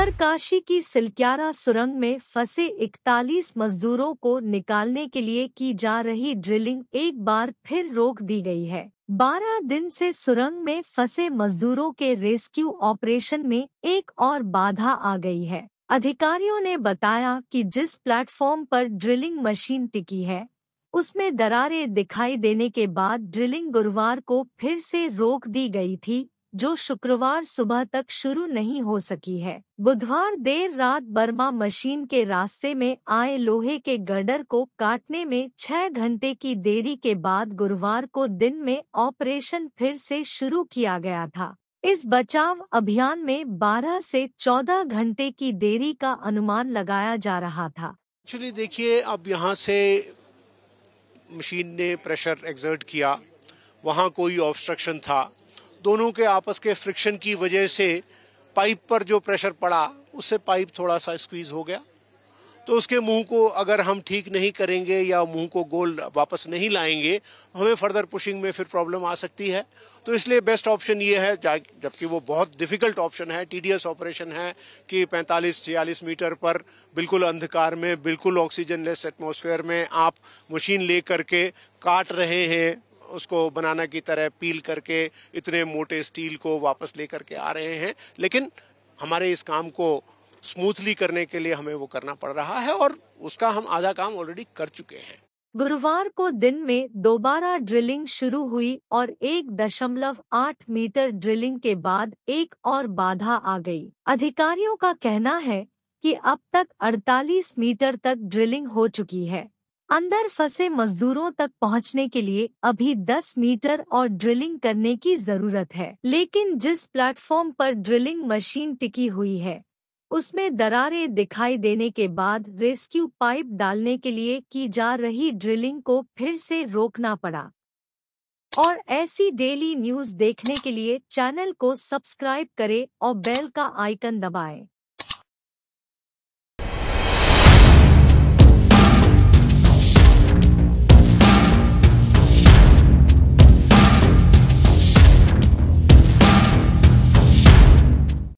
उत्तरकाशी की सिलक्यारा सुरंग में फंसे 41 मजदूरों को निकालने के लिए की जा रही ड्रिलिंग एक बार फिर रोक दी गई है। 12 दिन से सुरंग में फंसे मजदूरों के रेस्क्यू ऑपरेशन में एक और बाधा आ गई है। अधिकारियों ने बताया कि जिस प्लेटफॉर्म पर ड्रिलिंग मशीन टिकी है, उसमें दरारें दिखाई देने के बाद ड्रिलिंग गुरुवार को फिर से रोक दी गई थी। जो शुक्रवार सुबह तक शुरू नहीं हो सकी है। बुधवार देर रात बर्मा मशीन के रास्ते में आए लोहे के गर्डर को काटने में छह घंटे की देरी के बाद गुरुवार को दिन में ऑपरेशन फिर से शुरू किया गया था। इस बचाव अभियान में 12 से 14 घंटे की देरी का अनुमान लगाया जा रहा था। एक्चुअली देखिए, अब यहाँ से मशीन ने प्रेशर एग्जर्ट किया, वहाँ कोई ऑब्स्ट्रक्शन था। दोनों के आपस के फ्रिक्शन की वजह से पाइप पर जो प्रेशर पड़ा, उससे पाइप थोड़ा सा स्क्वीज हो गया। तो उसके मुँह को अगर हम ठीक नहीं करेंगे या मुँह को गोल वापस नहीं लाएँगे हमें फर्दर पुशिंग में फिर प्रॉब्लम आ सकती है। तो इसलिए बेस्ट ऑप्शन ये है जबकि वो बहुत डिफ़िकल्ट ऑप्शन है टीडीएस ऑपरेशन है कि 45 छियालीस मीटर पर बिल्कुल अंधकार में, बिल्कुल ऑक्सीजन लेस एटमोसफेयर में आप मशीन ले करके काट रहे हैं। उसको बनाना की तरह पील करके इतने मोटे स्टील को वापस लेकर के आ रहे हैं। लेकिन हमारे इस काम को स्मूथली करने के लिए हमें वो करना पड़ रहा है और उसका हम आधा काम ऑलरेडी कर चुके हैं। गुरुवार को दिन में दोबारा ड्रिलिंग शुरू हुई और एक दशमलव आठ मीटर ड्रिलिंग के बाद एक और बाधा आ गई। अधिकारियों का कहना है कि अब तक 48 मीटर तक ड्रिलिंग हो चुकी है। अंदर फंसे मजदूरों तक पहुँचने के लिए अभी 10 मीटर और ड्रिलिंग करने की ज़रूरत है लेकिन जिस प्लेटफॉर्म पर ड्रिलिंग मशीन टिकी हुई है, उसमें दरारें दिखाई देने के बाद रेस्क्यू पाइप डालने के लिए की जा रही ड्रिलिंग को फिर से रोकना पड़ा और ऐसी डेली न्यूज़ देखने के लिए चैनल को सब्सक्राइब करें और बेल का आइकन दबाएँ।